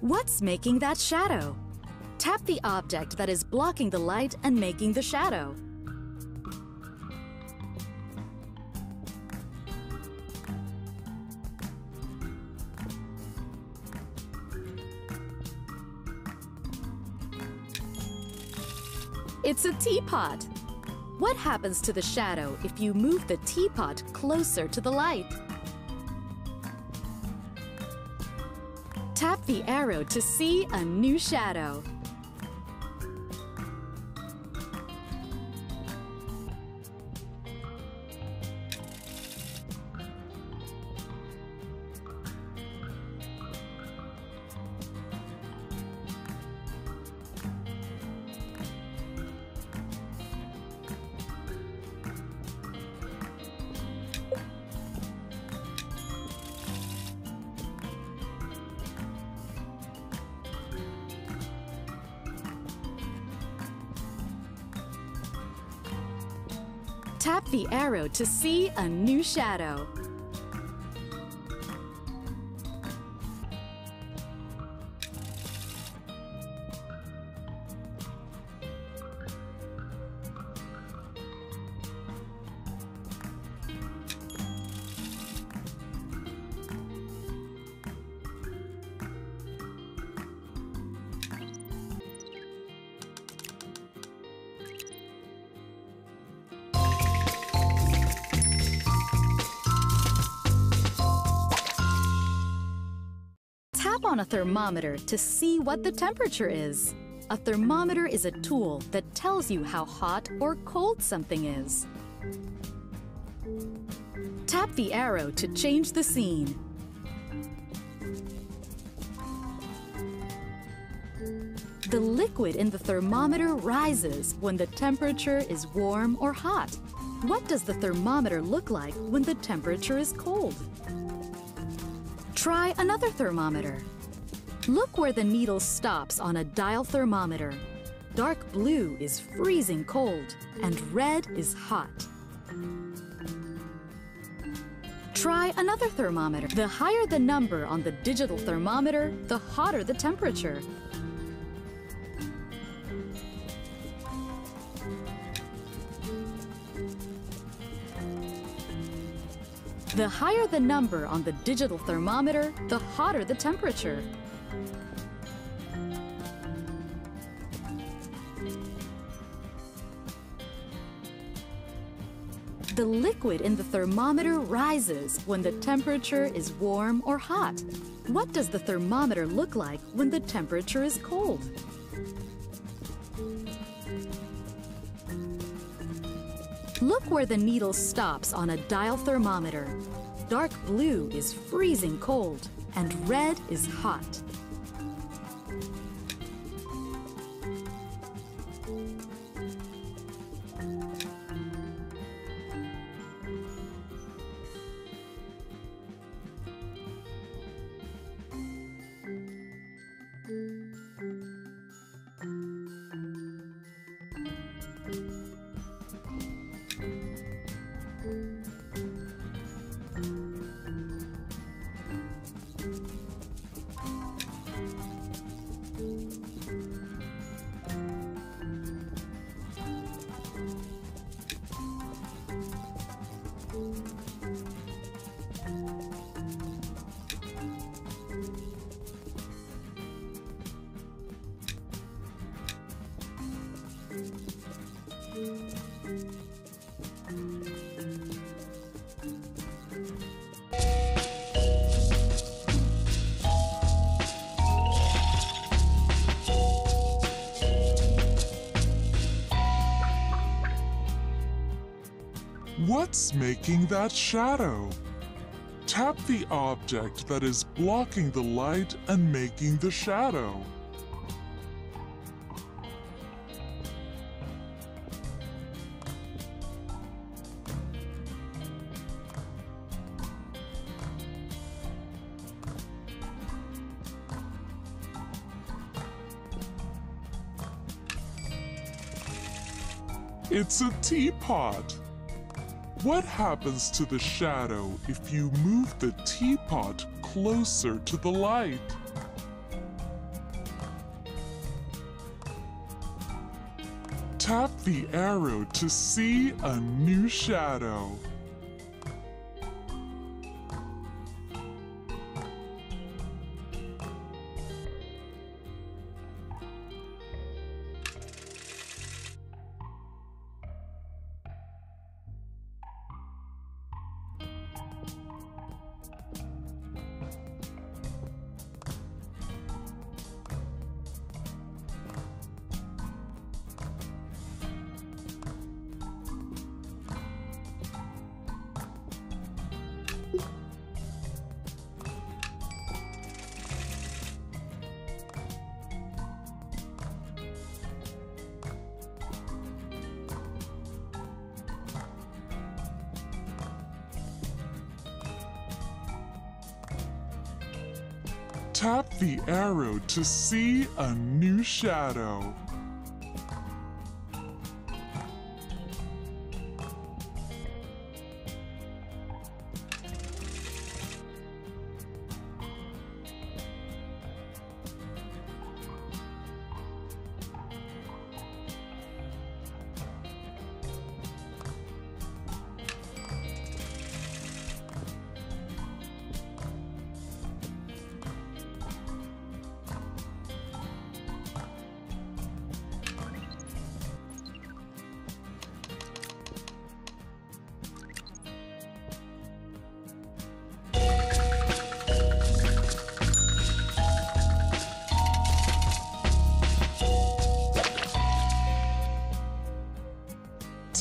What's making that shadow? Tap the object that is blocking the light and making the shadow. It's a teapot. What happens to the shadow if you move the teapot closer to the light? The arrow to see a new shadow. Tap the arrow to see a new shadow. A thermometer to see what the temperature is. A thermometer is a tool that tells you how hot or cold something is. Tap the arrow to change the scene. The liquid in the thermometer rises when the temperature is warm or hot. What does the thermometer look like when the temperature is cold? Try another thermometer. Look where the needle stops on a dial thermometer. Dark blue is freezing cold and red is hot. Try another thermometer. The higher the number on the digital thermometer, the hotter the temperature. The higher the number on the digital thermometer, the hotter the temperature. The liquid in the thermometer rises when the temperature is warm or hot. What does the thermometer look like when the temperature is cold? Look where the needle stops on a dial thermometer. Dark blue is freezing cold and red is hot. Making that shadow? Tap the object that is blocking the light and making the shadow. It's a teapot. What happens to the shadow if you move the teapot closer to the light? Tap the arrow to see a new shadow. Tap the arrow to see a new shadow.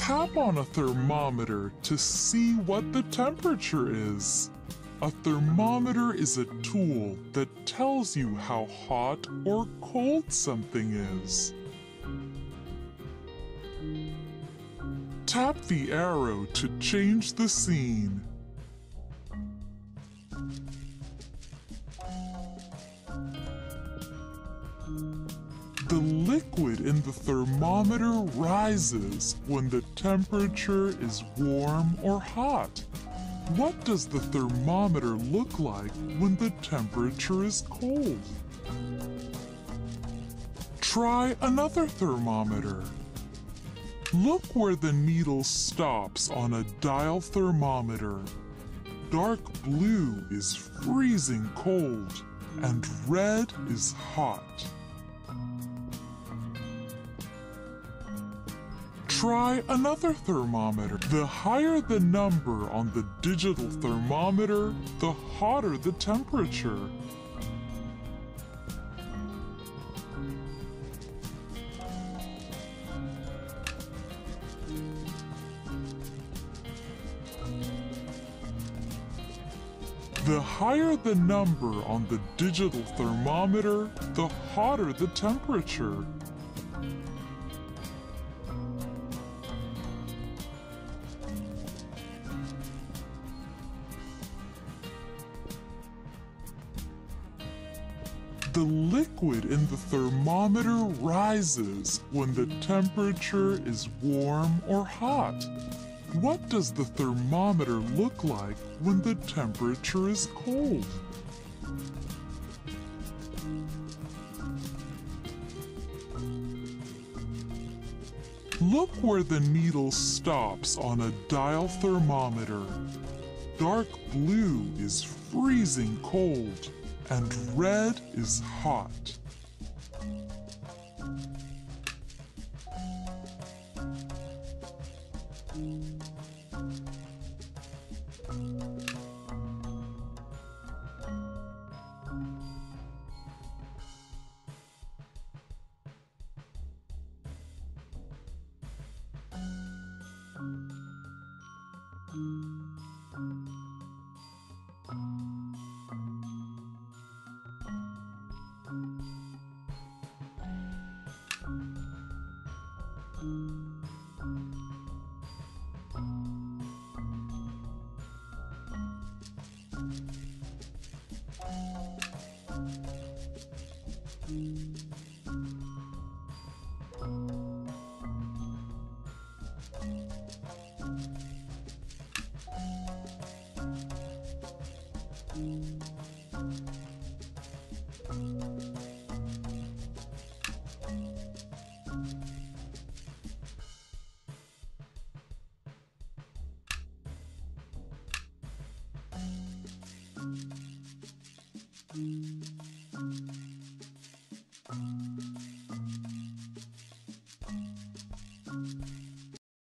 Tap on a thermometer to see what the temperature is. A thermometer is a tool that tells you how hot or cold something is. Tap the arrow to change the scene. Liquid in the thermometer rises when the temperature is warm or hot. What does the thermometer look like when the temperature is cold? Try another thermometer. Look where the needle stops on a dial thermometer. Dark blue is freezing cold and red is hot. Try another thermometer. The higher the number on the digital thermometer, the hotter the temperature. The higher the number on the digital thermometer, the hotter the temperature. The liquid in the thermometer rises when the temperature is warm or hot. What does the thermometer look like when the temperature is cold? Look where the needle stops on a dial thermometer. Dark blue is freezing cold and red is hot.